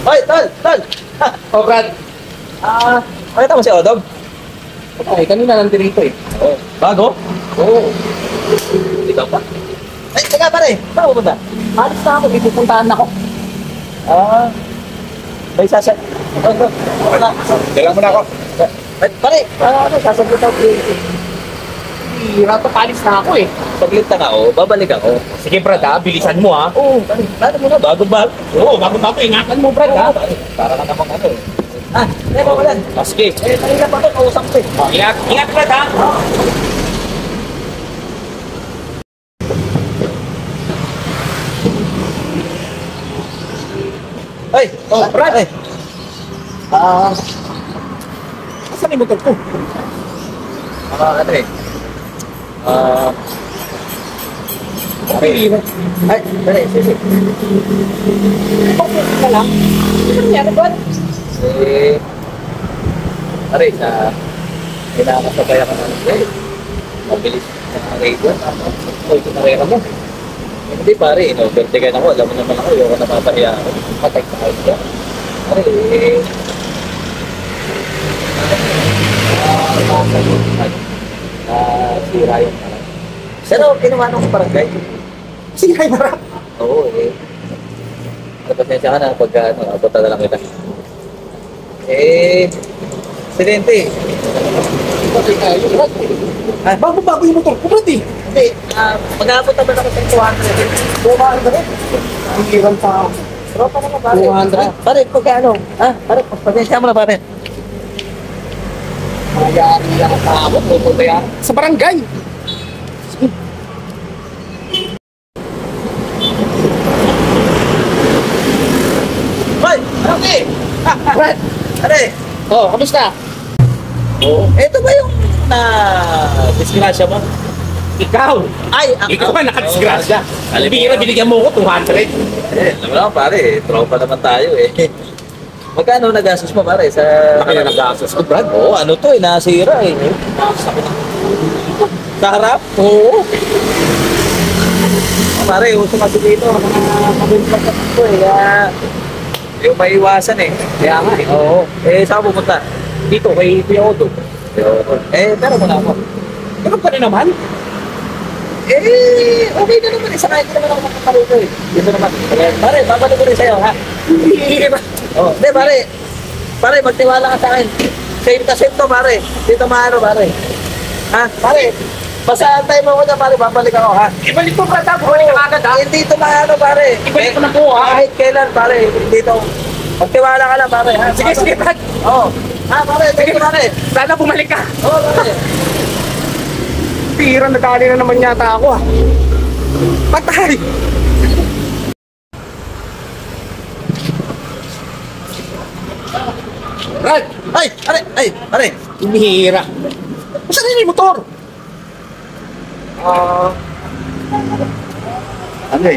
Hoy, tol, tol. Oh, Brad. Ah, nakita mo si Odog? Ay, kanina nandito rito eh. Oo. Bago? Oo. Ikaw pa? Ay, teka pare. Saan pupunta? Alis na ako, may pupuntahan ako. Ah, may sasa... Ano? Wala. Dalang mo na ako. Pare, ah, ano, sasagot ako. Hira to, palis na ako eh. Paglit na ako, babalik ako. Sige, Brad ha, bilisan mo ha. Oo, pare. Lalo mo na, bago ba? Oo, bago bago, ingatan mo, Brad ha. Para ka namang ano. Ah, eh, mawalan. Ah, Sige. Eh, kanina pa ito, kausap ko eh. Oh, ingat, ingat, Brad ha. Ay, oh, Brad. Ay, Ah, asan yung motor ko? ah, ano eh. Ah, Okay, ay, pare, sige. Okay ka lang. Ano nangyari, Brad? Eh, pare, sa kinakasabay ako ng eh, mabilis na radio. Ito yung karera mo. Hindi pare, in-overtaken ako. Alam mo naman ako, yung napapahiya ako. Patay ka ako dyan. Pare, eh, ah, ah, sira yung ano. Pero kinuha nung barangay. Sige, kay Marap. Oo, eh. Napasensya ka na pag ano, abot na lang kita. Eh, Silente. Okay, tayo. Ah, Bago-bago yung motor ko, Brad eh. Hindi, ah, mag-aabot naman ako sa 200. Bumahan ka rin. Ang hirang tao. Tropa naman pare. 200? Ah, pare, pagka ano, ah, pare, pasensya mo na pare. Mayari lang ang tao, pupunta yan. Sa barangay. Hoy, Rocky! Brad. Pare, Oh, kamusta? oh, eto ba yung na disgrasya mo? Ikaw. Ay, ah, Ikaw ba nakadisgrasya? Mo, binigyan mo ko 200. Eh, alam mo naman pare, tropa naman tayo eh. Magkano nagastos mo pare sa... Laki na nag-gastos ko, Brad. Oo, ano to eh, nasira eh. Sa harap? Oo. Oh, pare, uso kasi dito. Mabuntot kasi ito eh. Kaya, yung maiwasan eh. Kaya nga eh. Oo. Eh, saan ka pupunta? Dito kay Kuya Odo. Eh, pero muna ako. Ganun ka rin naman. Eh, okay na naman. Isa kahit naman ako makapaluto eh. Dito naman. Eh, Pare, babalik ko rin sa'yo, ha? Oh, hindi, pare. Pare, magtiwala ka sa akin. Same ka same to, pare. Dito maano, pare. Ha? Pare, basta antay mo ko na, pare. Babalik ako, ha? Ibalik mo, Brad. ha? Bumalik ka agad, ha? Hindi ito maano, pare. Ibalik ko na po, ha? Kahit kailan, pare. Dito. Magtiwala ka lang, pare. Ha? Sige, sige, Brad. Oo. Ha, pare. Sige, pare. Sana bumalik ka. Oo, pare. Tira, nadali na naman yata ako, ah. Patay! Brad, Ay, pare. Ay, pare. inihira. Saan yun yung motor? Ah. ano eh?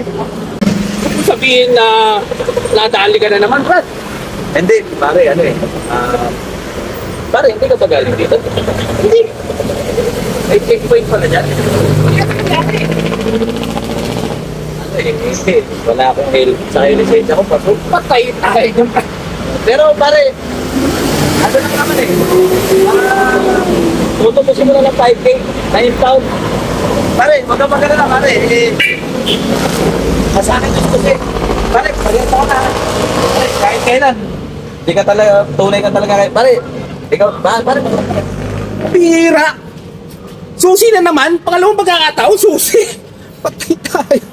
Sabihin na nadali ka na naman, Brad. Hindi, pare, ano eh. Ah. pare, hindi ka ba galing dito? Hindi. May checkpoint pala dyan. Ano eh, eh, wala akong help sa lisensya ko. Patay tayo. Pero pare, ano lang naman eh. Ah, tutubusin mo na ng 5K, 9 pound. Pare, wag ka magana pare. Eh, masakin yung kasi. Pare, pagkita ko na. Pare, kahit kailan. Hindi ka talaga, tunay ka talaga. Pare, ikaw, pare, pare. Pira! Susi na naman! Pangalawang pagkakataon, susi! Patay tayo!